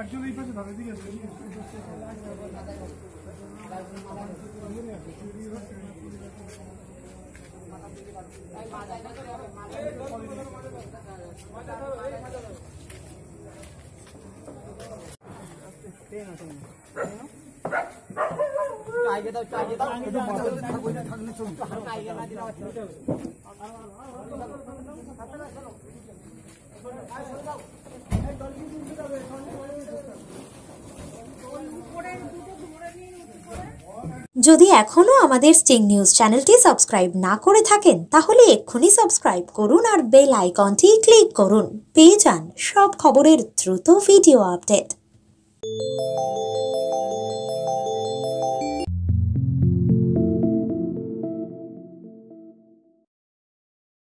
একজন এই পাশে দিকে যদি এখনও আমাদের স্টিং নিউজ চ্যানেলটি সাবস্ক্রাইব না করে থাকেন, তাহলে এক্ষুনি সাবস্ক্রাইব করুন আর বেল আইকনটি ক্লিক করুন। পেয়ে যান সব খবরের দ্রুত ভিডিও আপডেট